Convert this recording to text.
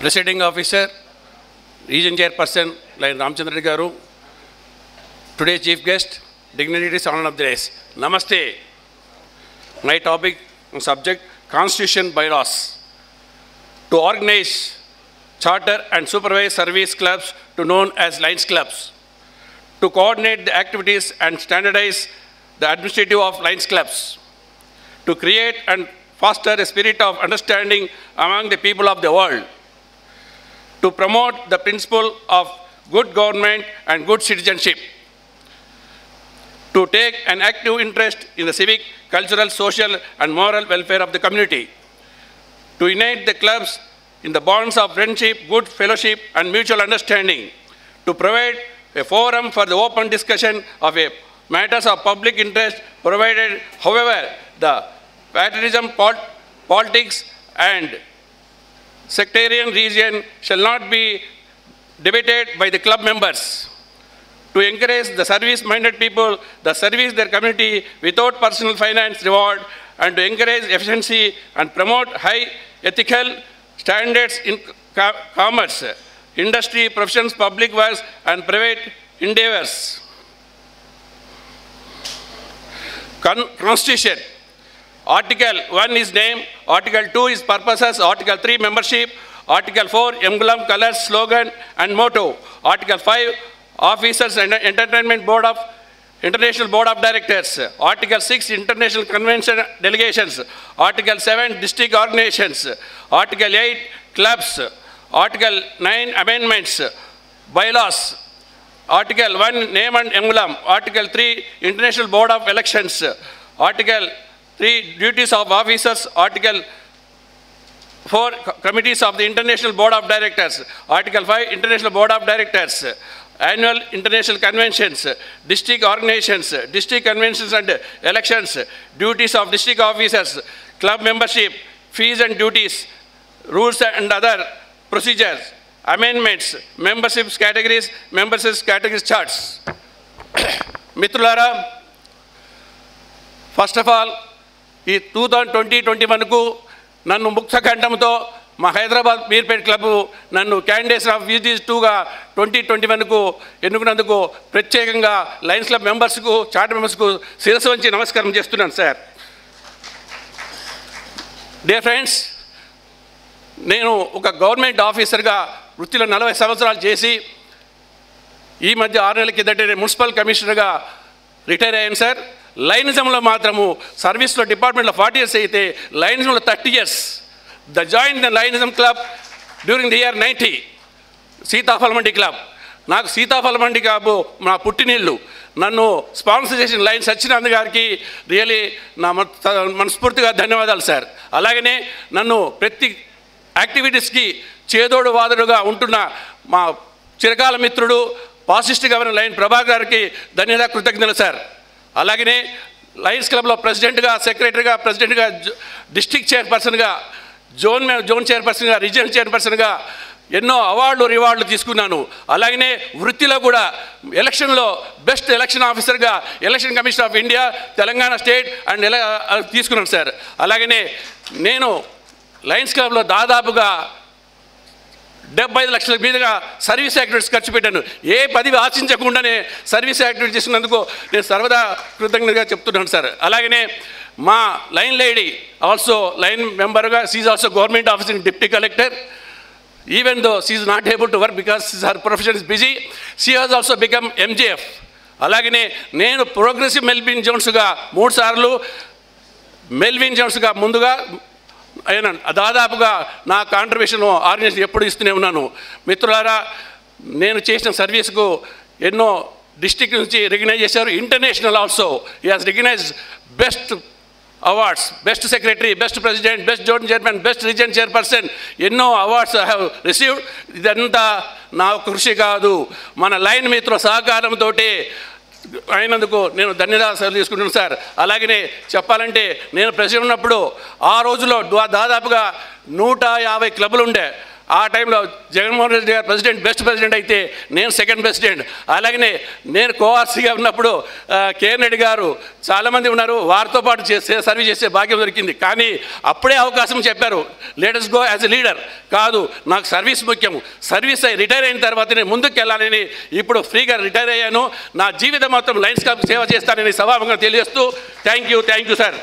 presiding officer region chairperson lion Ramachandra Reddy garu today chief guest dignities on of the dais నమస్తే my topic subject constitution bylaws to organize charter and supervise service clubs to known as Lions clubs, to coordinate the activities and standardize the administrative of Lions clubs, to create and foster a spirit of understanding among the people of the world, to promote the principle of good government and good citizenship, to take an active interest in the civic, cultural, social, and moral welfare of the community, to unite the clubs in the bonds of friendship, good fellowship, and mutual understanding, to provide a forum for the open discussion of matters of public interest, provided, however, the patriotism, pol- politics, and sectarian region shall not be debated by the club members to encourage the service-minded people, the service their community without personal finance reward, and to encourage efficiency and promote high ethical standards in commerce, industry, professions, public works, and private endeavors. Con- Constitution. Article 1 is name, Article 2 is purposes, Article 3 membership, Article 4 emblem, colors, slogan and motto, Article 5 officers and entertainment board of International Board of Directors, Article 6 International Convention delegations, Article 7 district organizations, Article 8 clubs, Article 9 amendments, bylaws, Article 1 name and emblem, Article 3 International Board of Elections, Article 3 duties of officers article 4 committees of the international board of directors article 5 international board of directors annual international conventions, district organizations, district conventions and elections, duties of district officers, club membership, fees and duties, rules and other procedures, amendments, memberships categories, memberships categories charts. Mitrulara, first of all, ఈ two thousand twenty twenty వన్కు నన్ను ముక్తఖండంతో మా Hyderabad Meerpet club నన్ను candidates of యూజీస్ టూగా twenty twenty వన్కు ఎన్నుకున్నందుకు ప్రత్యేకంగా లయన్స్ క్లబ్ మెంబర్స్కు చార్ట్ మెంబర్స్కు శిరస్సు వంచి నమస్కారం చేస్తున్నాను సార్. డియర్ ఫ్రెండ్స్ నేను ఒక గవర్నమెంట్ ఆఫీసర్గా వృత్తిలో నలభై సంవత్సరాలు చేసి ఈ మధ్య ఆరు నెలల కిందట మున్సిపల్ కమిషనర్గా రిటైర్ అయ్యాను సార్. లైనిజంలో మాత్రము సర్వీస్లో డిపార్ట్మెంట్లో ఫార్టీ ఇయర్స్ అయితే లైనిజంలో thirty years. The join the lionism club during the year ninety. Sitafalmandi club. నాకు సీతాఫలమండి క్లబ్ నా పుట్టినీళ్ళు నన్ను స్పాన్సర్ చేసిన లైన్ సత్యనారాయణ గారికి రియలీ నా మనస్ఫూర్తిగా ధన్యవాదాలు సార్. అలాగనే నన్ను ప్రతి యాక్టివిటీస్కి చేదోడు వాదడుగా ఉంటున్న మా చిరకాల మిత్రుడు పాసిస్ట్ గవర్నర్ లైన్ ప్రభాకర్ గారికి ధన్యవాద కృతజ్ఞతలు సార్. అలాగనే లయన్స్ క్లబ్లో ప్రెసిడెంట్గా సెక్రటరీగా ప్రెసిడెంట్గా డిస్టిక్ చైర్పర్సన్గా జోన్ జోన్ చైర్పర్సన్గా రీజియన్ చైర్పర్సన్గా ఎన్నో అవార్డులు రివార్డులు తీసుకున్నాను. అలాగనే వృత్తిలో కూడా ఎలక్షన్లో బెస్ట్ ఎలక్షన్ ఆఫీసర్గా election commission of India Telangana state and ఎలా తీసుకున్నాను సార్. అలాగనే నేను లయన్స్ క్లబ్లో దాదాపుగా డెబ్బై ఐదు లక్షల మీదుగా సర్వీస్ యాక్టివిటీస్ ఖర్చు పెట్టాను. ఏ పదవి ఆశించకుండానే సర్వీస్ యాక్టివిటీ చేసినందుకు నేను సర్వదా కృతజ్ఞతగా చెప్తున్నాను సార్. అలాగనే మా లైన్ లేడీ ఆల్సో లైన్ మెంబర్గా she's also government office in deputy collector. Even though she's not able to work because her profession is busy she has also become MJF అలాగనే నేను ప్రోగ్రెసివ్ మెల్బిన్ జోన్స్గా మూడు సార్లు మెల్విన్ జోన్స్గా ముందుగా అయినా దాదాపుగా నా కాంట్రిబ్యూషన్ ఆర్గనైజేషన్ ఎప్పుడు ఇస్తూనే ఉన్నాను. మిత్రులారా నేను చేసిన సర్వీస్కు ఎన్నో డిస్టిక్ నుంచి రికగ్నైజ్ చేశారు. ఇంటర్నేషనల్ ఆల్సో ఈ has recognize best awards best secretary best president best zone chairman best region chairperson ఎన్నో అవార్డ్స్ ఐ హ్యావ్ రిసీవ్డ్ ఇదంతా నా కృషి కాదు. మన లైన్ మిత్రుల సహకారంతో అయినందుకు నేను ధన్యవాదాలు తీసుకుంటున్నాను సార్. అలాగనే చెప్పాలంటే నేను ప్రెసిడెంట్ ఉన్నప్పుడు ఆ రోజులో దాదాపుగా నూట యాభై క్లబ్లు ఉండే. ఆ టైంలో జగన్మోహన్ రెడ్డి గారు ప్రెసిడెంట్ బెస్ట్ ప్రెసిడెంట్ అయితే నేను సెకండ్ ప్రెసిడెంట్. అలాగనే నేను కోఆర్సీగా ఉన్నప్పుడు కేఎన్ రెడ్డి గారు చాలామంది ఉన్నారు వారితో పాటు చేసే సర్వీస్ చేసే భాగ్యం దొరికింది. కానీ అప్పుడే అవకాశం చెప్పారు latest go as a leader కాదు నాకు సర్వీస్ ముఖ్యం. సర్వీస్ అయి రిటైర్ అయిన తర్వాత నేను ముందుకు వెళ్ళాలని ఇప్పుడు ఫ్రీగా రిటైర్ అయ్యాను. నా జీవితం మొత్తం లైన్స్ క్లబ్ సేవ చేస్తానని సభాముఖంగా తెలియజేస్తూ thank you thank you sir